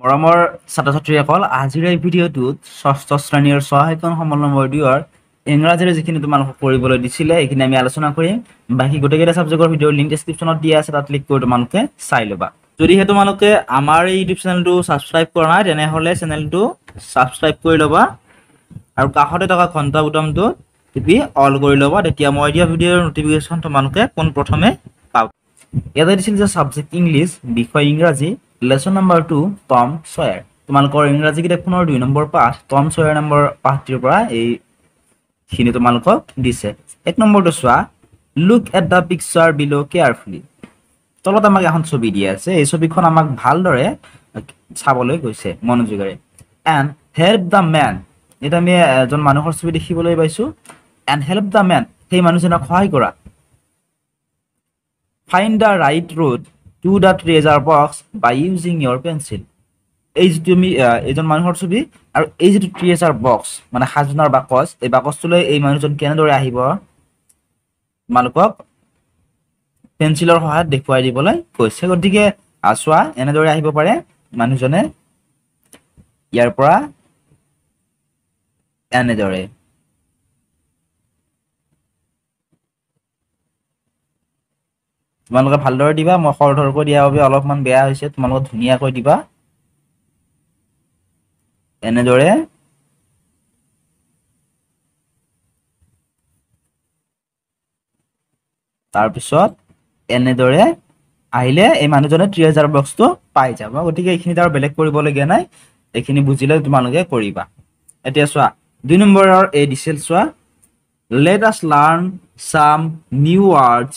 মৰমৰ ছাত্ৰ ছাত্ৰীসকল আজিৰ এই ভিডিঅ'টোত ষষ্ঠ শ্ৰেণীৰ সহায়কন সমল নম্বৰ দুইৰ ইংৰাজীৰে যিখিনি তোমালোকক কৰিবলৈ দিছিলে সেইখিনি আমি আলোচনা কৰিম। বাকী গোটেইকেইটা ছাবজেক্টৰ ভিডিঅ'ৰ লিংক ডেছক্ৰিপশ্যনত দিয়া আছে তাত ক্লিক কৰি তোমালোকে চাই ল'বা। যদিহে তোমালোকে আমাৰ এই ইউটিউব চেনেলটো ছাবস্ক্ৰাইব কৰা নাই তেনেহ'লে চেনেলটো ছাবস্ক্ৰাইব কৰি ল'বা আৰু কাষতে থকা ঘণ্টা বুটামটো টিপি অল কৰি ল'বা। তেতিয়া মই দিয়া ভিডিঅ'ৰ নটিফিকেশ্যন তোমালোকে পোনপ্ৰথমে পাবা। ইয়াতে দিছিল যে ছাবজেক্ট ইংলিছ বিষয় ইংৰাজী lesson number two Tom Sawyer তোমালোকৰ ইংৰাজী কিতাপখনৰ দুই নম্বৰ পাঠ টম ছয়াৰ নম্বৰ পাঠটিৰ পৰা এইখিনি তোমালোকক দিছে। এক নম্বৰটো চোৱা look at the picture below' carefully তলত আমাক এখন ছবি দিয়া আছে। এই ছবিখন আমাক ভালদৰে চাবলৈ গৈছে মনোযোগেৰে। এণ্ড হেল্প দ্য মেন এতিয়া আমি এজন মানুহৰ ছবি দেখিবলৈ পাইছোঁ। এণ্ড হেল্প দ্য মেন সেই মানুহজনক সহায় কৰা। Find the right road to the treasure box by using your pencil এই যিটো আমি এইজন মানুহৰ ছবি আৰু এই যিটো ট্ৰেজাৰ বক্স মানে সাজোনাৰ বাকচ এই বাকচটোলৈ এই মানুহজন কেনেদৰে আহিব তোমালোকক পেঞ্চিলৰ সহায়ত দেখুৱাই দিবলৈ কৈছে। গতিকে চোৱা এনেদৰে আহিব পাৰে মানুহজনে। ইয়াৰ পৰা এনেদৰে। তোমালোকে ভালদৰে দিবা মই খৰধৰকৈ দিয়াৰ বাবে অলপমান বেয়া হৈছে তোমালোকে ধুনীয়াকৈ দিবা। এনেদৰে। তাৰপিছত এনেদৰে আহিলে এই মানুহজনে থ্ৰী হাজাৰ বক্সটো পাই যাব। গতিকে এইখিনিত আৰু বেলেগ কৰিবলগীয়া নাই। এইখিনি বুজিলে তোমালোকে কৰিবা। এতিয়া চোৱা দুই নম্বৰৰ এই দিছিল চোৱা। Let us learn some new words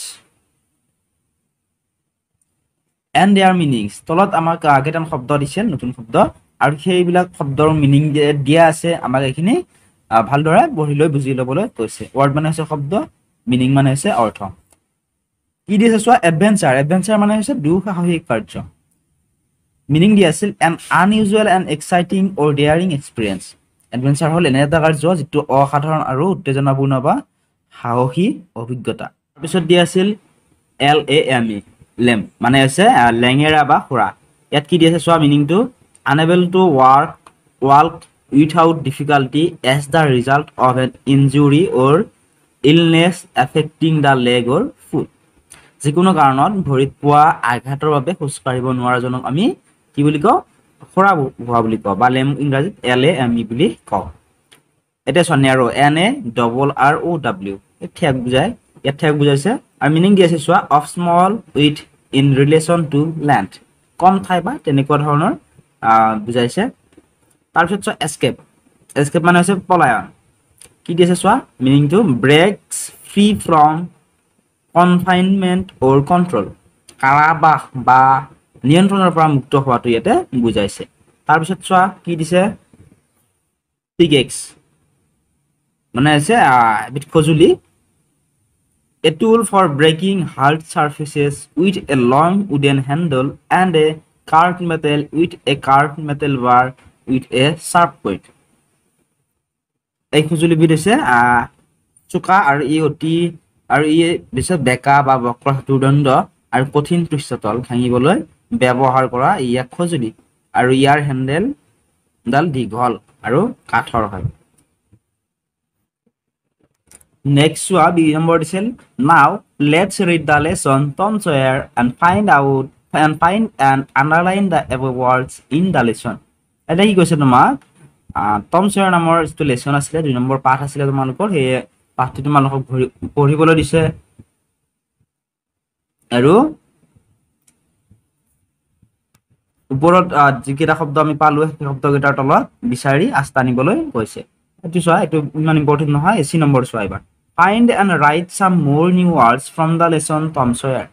and their meanings তলত আমাক কেইটামান শব্দ দিছে নতুন শব্দ। আৰু সেইবিলাক শব্দৰ মিনিং দিয়া আছে আমাক এইখিনি ভালদৰে পঢ়ি লৈ বুজি ল'বলৈ কৈছে। ৱৰ্ড মানে হৈছে শব্দ মিনিং মানে হৈছে অৰ্থ। কি দিছে চোৱা? এডভেঞ্চাৰ এডভেঞ্চাৰ মানে হৈছে দুঃসাহসিক কাৰ্য। মিনিং দিয়া আছিল an unusual and exciting or daring experience adventure হ'ল এনে এটা কাৰ্য যিটো অসাধাৰণ আৰু উত্তেজনাপূৰ্ণ বা সাহসী অভিজ্ঞতা। তাৰপিছত দিয়া আছিল L A M E lame মানে হৈছে লেঙেৰা বা সুৰা। ইয়াত কি দি আছে চোৱা মিনিংটো unable to walk walk without difficulty as the result of an injury or illness affecting the leg or foot যিকোনো কাৰণত ভৰিত পোৱা আঘাতৰ বাবে খোজকাঢ়িব নোৱাৰাজনক আমি কি বুলি কওঁ খৰা হোৱা বুলি কওঁ বা লেম ইংৰাজীত এল এ এম ই বুলি কওঁ। এতিয়া চোৱা narrow N A double R O' W ঠেক বুজায়। ইয়াত ঠেক বুজাইছে আৰু মিনিং দি আছে চোৱা? Of small within relation to land কম ঠাই বা তেনেকুৱা ধৰণৰ বুজাইছে। তাৰপিছত চোৱা এস্কেপ এস্কেপ মানে হৈছে পলায়ন। কি দি আছে চোৱা? মিনিংটো breaks free from confinement or control কাৰাবাস বা নিয়ন্ত্ৰণৰ পৰা মুক্ত হোৱাটো ইয়াতে বুজাইছে। তাৰপিছত চোৱা কি দিছে? পিগেক্স মানে হৈছে এবিধ সঁজুলি। A tool for breaking hard surfaces with a long wooden handle and a carved metal with a carved metal bar with a sharp point. এই সঁজুলিবিধ হৈছে চোকা আৰু ই অতি আৰু ই পিছত বেকা বা বক্ৰ ধাতুদণ্ড আৰু কঠিন পৃষ্ঠতল ভাঙিবলৈ ব্যৱহাৰ কৰা ই এক সঁজুলি আৰু ইয়াৰ হেণ্ডেলডাল দীঘল আৰু কাঠৰ হয় নেক্সট চোৱা বি নম্বৰ দিছিল now let's read the lesson Tom Sawyer and find out and find and underline the এভ words in the lesson এতিয়া কি কৈছে তোমাক টম চয়াৰ নামৰ যিটো লেচন আছিলে দুই নম্বৰ পাঠ আছিলে তোমালোকৰ সেই পাঠটো তোমালোকক পঢ়িবলৈ দিছে আৰু ওপৰত যিকেইটা শব্দ আমি পালোঁ সেই শব্দকেইটাৰ তলত বিচাৰি আস্থা আনিবলৈ কৈছে এইটো চোৱা এইটো ইমান ইম্পৰ্টেণ্ট নহয় এচি নম্বৰ চোৱা এইবাৰ Find and write some more new words from the lesson Tom Sawyer.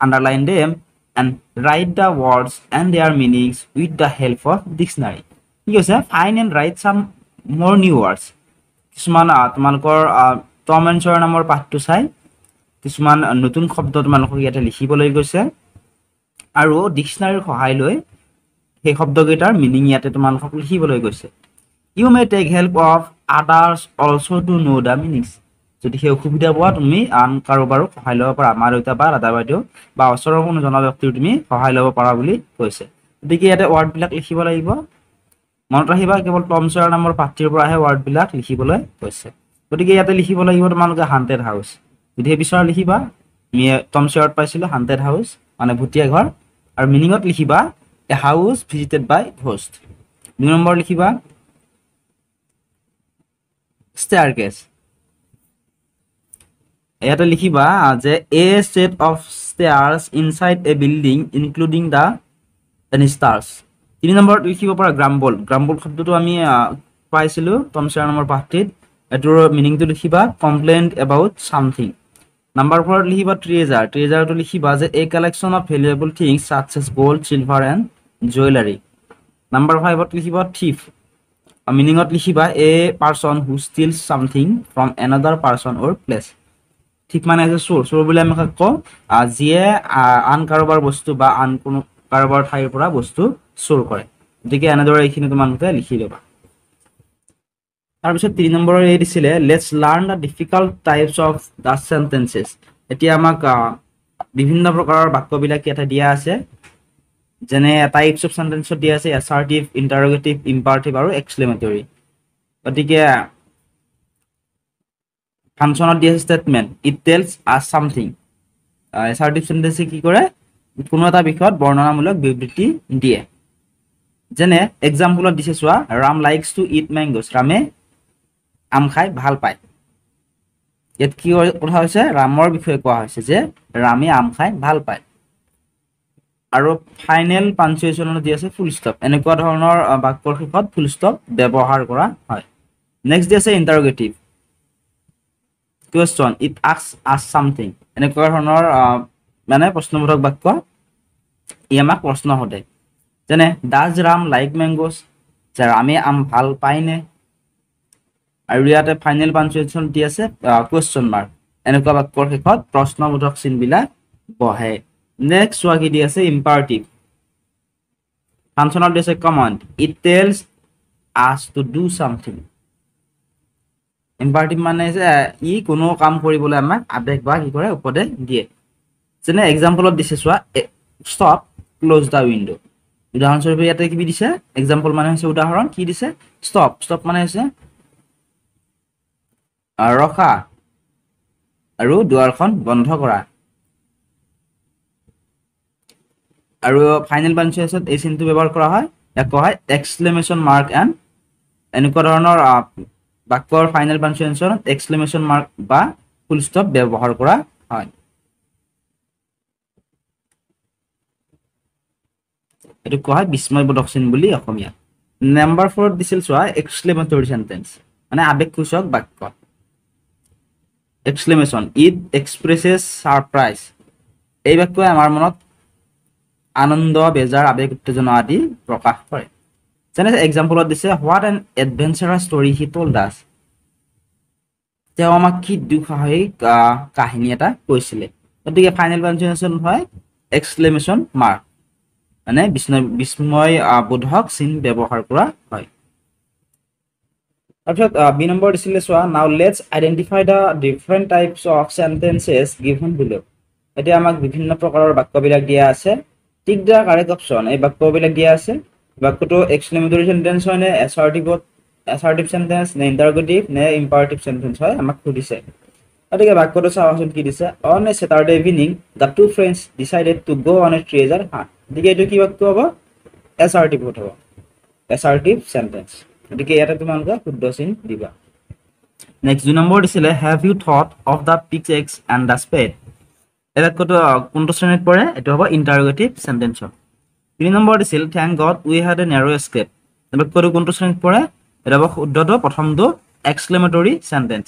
Underline them and write the words and their meanings with the help of dictionary. ঠিক আছে ফাইন এণ্ড ৰাইট চাম মোৰ new words কিছুমান তোমালোকৰ টম and Sawyer নামৰ পাঠটো চাই। কিছুমান নতুন শব্দ তোমালোকক ইয়াতে লিখিবলৈ গৈছে। আৰু ডিক্সনাৰীৰ সহায় লৈ সেই শব্দকেইটাৰ মিনিং ইয়াতে তোমালোকক লিখিবলৈ গৈছে। You may take help of others also' to know' the meanings যদি সেই অসুবিধা পোৱা তুমি আন কাৰোবাৰো সহায় ল'ব পাৰা মা দেউতা বা দাদা বাইদেউ বা ওচৰৰ কোনো জনা ব্যক্তিৰ তুমি সহায় ল'ব পাৰা বুলি কৈছে। গতিকে ইয়াতে ৱাৰ্ডবিলাক লিখিব লাগিব। মনত ৰাখিবা কেৱল টম চয়াৰ নামৰ পাঠটিৰ পৰাহে ৱাৰ্ডবিলাক লিখিবলৈ কৈছে। গতিকে ইয়াতে লিখিব লাগিব তোমালোকে হাণ্টেড হাউচ যদিহে বিচৰা লিখিবা টম চয়াৰত পাইছিলোঁ হাণ্টেড হাউচ মানে ভুটীয়া ঘৰ আৰু মিনিঙত লিখিবা a house visited by host দুই নম্বৰ লিখিবা ষ্টেয়াৰ কেছ ইয়াতে লিখিবা যে a set of stairs inside a building including the an stairs তিনি নম্বৰত লিখিব পৰা গ্ৰাম্বল। গ্ৰাম্বল শব্দটো আমি পাইছিলোঁ টম চেয়াৰ নামৰ পাঠটিত। এইটোৰ মিনিংটো লিখিবা কমপ্লেইন এবাউট ছামথিং নাম্বাৰ ফ'ৰত লিখিবা ট্ৰেজাৰ ট্ৰেজাৰটো লিখিবা যে a collection of valuable things success gold silver and jewellery number ফাইভত লিখিবা থিফ মিনিঙত লিখিবা a person who steal something from another person or place ঠিক মানে হৈছে চোৰ চোৰ বুলি আমি কওঁ যিয়ে আন কাৰোবাৰ বস্তু বা আন কোনো কাৰোবাৰ ঠাইৰ পৰা বস্তু চোৰ কৰে। গতিকে এনেদৰে এইখিনি তোমালোকে লিখি ল'বা। তাৰপিছত তিনি নম্বৰৰ এই দিছিলে let's learn the difficult types of the sentences এতিয়া আমাক বিভিন্ন প্ৰকাৰৰ বাক্যবিলাক ইয়াতে দিয়া আছে। যেনে টাইপছ অফ চেণ্টেঞ্চত দিয়া আছে এছাৰ্টিভ ইণ্টাৰগেটিভ ইম্পাৰটিভ আৰু এক্সক্লেমেটৰী গতিকে ফাংচনত দিয়া আছে statement it tells us something assertive চেণ্টেঞ্চে কি কৰে? কোনো এটা বিষয়ত বৰ্ণনামূলক বিবৃতি দিয়ে। যেনে এক্সাম্পলত দিছে চোৱা Ram likes to eat mangoes ৰামে আম খাই ভাল পায়। ইয়াত কি কথা হৈছে? ৰামৰ বিষয়ে কোৱা হৈছে যে ৰামে আম খাই ভাল পায়। আৰু ফাইনেল পাঞ্চুৱেশ্যনত দি আছে ফুল ষ্টপ এনেকুৱা ধৰণৰ বাক্যৰ শেষত ফুল ষ্টপ ব্যৱহাৰ কৰা হয়। নেক্সট দি আছে ইণ্টাৰগেটিভ কুৱেশ্যন ইট আক্স আছ ছামথিং এনেকুৱা ধৰণৰ মানে প্ৰশ্নবোধক বাক্য ই আমাক প্ৰশ্ন সোধে। যেনে ডাজ ৰাম লাইক মেংগোজ যে ৰামে আম ভাল পায়নে? আৰু ইয়াতে ফাইনেল পাঞ্চুৱেশ্যন দি আছে কুৱেশ্যন মাৰ্ক এনেকুৱা বাক্যৰ শেষত প্ৰশ্নবোধক চিনবিলাক বহে। নেক্সট চোৱা কি দি আছে ইম্পাৰটিভ ফাংচনত দি আছে command it tells us to do something imperative মানে যে ই কোনো কাম কৰিবলৈ আমাক আদেশ বা কি কৰে উপদেশ দিয়ে। যেনে এক্সাম্পলত দিছে চোৱা ষ্টপ ক্ল'জ দ্য উইণ্ড' উদাহৰণস্বৰূপে ইয়াতে কি দিছে? এক্সাম্পল মানে হৈছে উদাহৰণ কি দিছে? ষ্টপ ষ্টপ মানে হৈছে ৰখা আৰু দুৱাৰখন বন্ধ কৰা। আৰু ফাইনেল পাঞ্চুৱেশ্যনত এই চিনটো ব্যৱহাৰ কৰা হয়। ইয়াক কোৱা হয় এক্সক্লেমেশ্যন মাৰ্ক এণ্ড এনেকুৱা ধৰণৰ বাক্যৰ ফাইনেল পাঞ্চুৱেশ্যনত এক্সক্লেমেশ্যন মাৰ্ক বা ফুল ষ্টপ ব্যৱহাৰ কৰা হয়। এইটো কোৱা হয় বিস্ময়বোধক চিন বুলি অসমীয়াত নাম্বাৰ ফ'ৰত দিছিল চোৱা এক্সক্লেমেটৰী চেণ্টেঞ্চ মানে আৱেগসূচক বাক্য। এক্সক্লেমেশ্যন ইট এক্সপ্ৰেছেছ ছাৰপ্ৰাইজ এই বাক্যই আমাৰ মনত আনন্দ বেজাৰ আৱেগ উত্তেজনা আদি প্ৰকাশ কৰে। যেনে এক্সাম্পলত দিছে what an adventurous story he told us তেওঁ আমাক কি দুঃসাহসিক কাহিনী এটা কৈছিলে। গতিকে ফাইনেল পাঞ্চুৱেশ্যন হয় এক্সক্লেমেশ্যন মাৰ্ক মানে বিস্ময় বোধক চিন ব্যৱহাৰ কৰা হয়। তাৰপিছত বি নম্বৰ দিছিলে চোৱা now let's identify the different types of sentences given below' এতিয়া আমাক বিভিন্ন প্ৰকাৰৰ বাক্যবিলাক দিয়া আছে। টিক দ্য কাৰেক্ট অপশ্যন এই বাক্যবিলাক দিয়া আছে। বাক্যটো এক্সক্লেমেটৰী চেণ্টেঞ্চ হয় নে এছাৰ্টিভত এছাৰ্টিভ চেণ্টেঞ্চ নে ইণ্টাৰগেটিভ নে ইম্পাৰেটিভ চেণ্টেঞ্চ হয় আমাক সুধিছে। গতিকে বাক্যটো চাওঁচোন কি দিছে। On a Saturday evening the two friends decided to go' on a treasure hunt গতিকে এইটো কি বাক্য হ'ব? এছাৰ্টিভত হ'ব। এছাৰ্টিভ চেণ্টেঞ্চ গতিকে ইয়াতে তোমালোকে শুদ্ধ চিন দিবা। নেক্সট দুই নম্বৰ দিছিলে have you thought of the pickaxe and the spade এই বাক্যটো কোনটো শ্ৰেণীত পৰে? এইটো হ'ব ইণ্টাৰগেটিভ চেণ্টেঞ্চৰ তিনি নম্বৰ দিছিল thank God we had a narrow' escape এই বাক্যটো কোনটো শ্ৰেণীত পৰে? হ'ব শুদ্ধটো প্ৰথমটো exclamatory sentence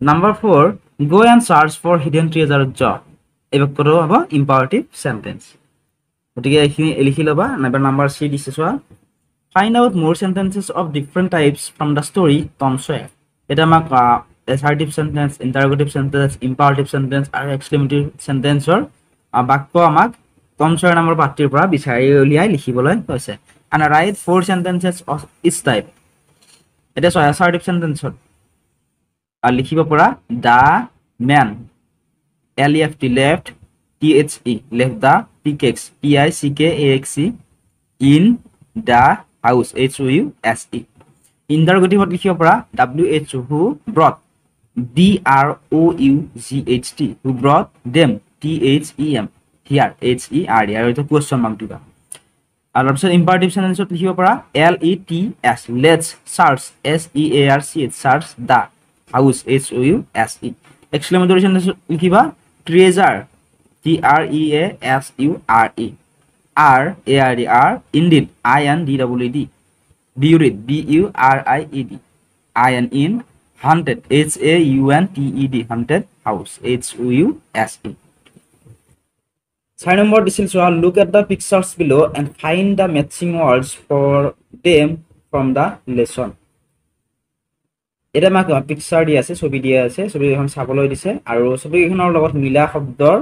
number four go' and search for hidden treasure জ এই বাক্যটো হ'ব? ইম্পাৰেটিভ চেণ্টেঞ্চ গতিকে এইখিনি লিখি ল'বা নাইবা নাম্বাৰ চি দিছে চোৱা। Find out more sentences of different types from the story Tom Sawyer এতিয়া আমাক assertive sentence interrogative sentence imperative sentence আৰু এক্সক্লেমেটিভ চেণ্টেঞ্চৰ বাক্য আমাক টম চয়াৰ নামৰ পাঠটিৰ পৰা বিচাৰি উলিয়াই লিখিবলৈ কৈছে and write four sentences of each type এতিয়া চোৱা এছাৰ্টিভ চেণ্টেঞ্চত লিখিব পৰা the men L E F T left T H E left the pickaxe P I C K A X C in the house H U S E. ইণ্ডাৰ গতিপথ লিখিব পৰা W H who brought D R O' U G H T who brought them T H E M. H E R D mark দিবা আৰু তাৰপিছত imperative চেণ্টেন্সত লিখিব পৰা L E T S let's search S E A R C H U S E treasure T R E S U R E A R D R N D W D buried B U R I E D I N in haunted H A U N T E D haunted house H U S E চাৰি number দিছিল চোৱা look at the pictures below' and find the matching words for them from the lesson এতিয়া আমাক picture দি আছে ছবি দিয়া আছে ছবিকেইখন চাবলৈ দিছে আৰু ছবিকেইখনৰ লগত মিলা শব্দৰ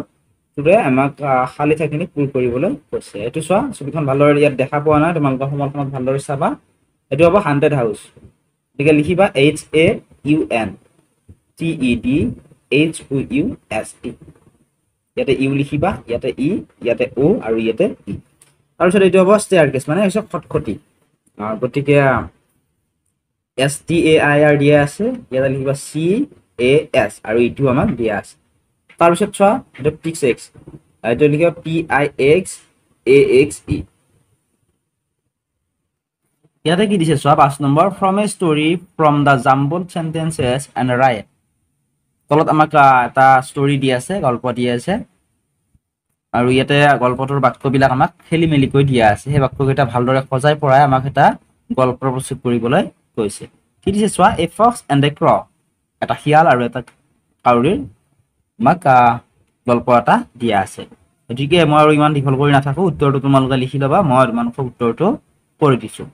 টোৰে আমাক খালী ঠাইখিনি পূৰ কৰিবলৈ কৈছে। এইটো চোৱা ছবিখন ভালদৰে ইয়াত দেখা পোৱা নাই তোমালোকৰ সময়খনত ভালদৰে চাবা। এইটো হ'ব হাণ্ড্ৰেড হাউচ গতিকে লিখিবা H A U N T E D H U S E ইয়াতে ইউ লিখিবা ইয়াতে ই ইয়াতে অ' আৰু ইয়াতে ই। তাৰপিছত এইটো হ'ব ষ্টেয়াৰ কেছ মানে হৈছে খটখটি। গতিকে S T A I R দিয়া আছে ইয়াতে লিখিবা চি এ এছ আৰু ইটো আমাক দিয়া আছে। তাৰপিছত চোৱা এইটো পিক্স এক্স এইটো লিখিবা P I X A X E ইয়াতে কি দিছে চোৱা পাঁচ number from a story from the jumbled sentences and write তলত আমাক এটা ষ্টৰি দি আছে গল্প দি আছে। আৰু ইয়াতে গল্পটোৰ বাক্যবিলাক আমাক খেলি মেলিকৈ দিয়া আছে। সেই বাক্যকেইটা ভালদৰে সজাই পৰাই আমাক এটা গল্প প্ৰস্তুত কৰিবলৈ কৈছে। কি দিছে চোৱা এ ফক্স এণ্ড এ ক্ৰ এটা শিয়াল আৰু এটা কাউৰীৰ আমাক গল্প এটা দিয়া আছে। গতিকে মই আৰু ইমান দীঘল কৰি নাথাকোঁ উত্তৰটো তোমালোকে লিখি ল'বা মই তোমালোকক উত্তৰটো কৰি দিছোঁ।